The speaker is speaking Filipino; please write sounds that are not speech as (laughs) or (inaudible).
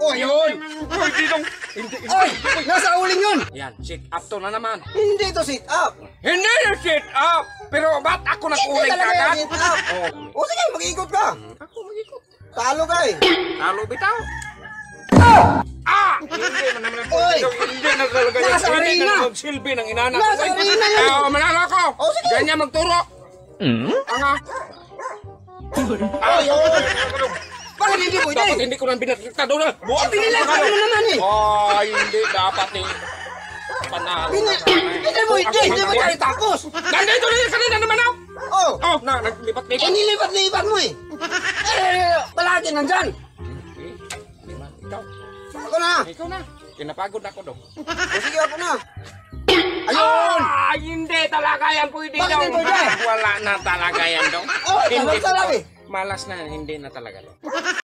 Oh, yun! Pwede dong. Hindi, hindi. Oy! Nasa uling yun! Yan, sit up to na naman. Hindi to sit up! Hindi yung sit up. Pero ba't ako Hindi nag-uling talaga kagad? yung sit up! Oh, O sige, mag-ikot ka! ako mag-ikot. Talo ka eh! Talo bitaw. Ah! Hindi man naman Oy! Hindi na talaga yan. Nasa Hindi arena! na magsilbi ng inana. Nasa arena yan! Ah, manalo ako. Oh, sige. Ganyan magturo. Anga. Oh, yun! Hindi? Dapat hindi ko nang binakita doon. ah. Eh, binilatan mo naman eh! Ay, hindi dapat ni panalo. Bini- Hindi pwede! Hindi mo tayo tapos! Nandito na yun kanina naman ako. Oh! Oh, na, naglipat-lipat. Eh, nilipat-lipat mo eh! Eh, palagi nandyan! Ikaw, Ako na! ikaw na. Kinapagod ako doon. O sige, ako na! Ayun! Ah, hindi talaga yan pwede Bakit daw. hindi pwede? (laughs) Wala na talaga yan daw. Oh, Hindi. Malas na, hindi na talaga daw.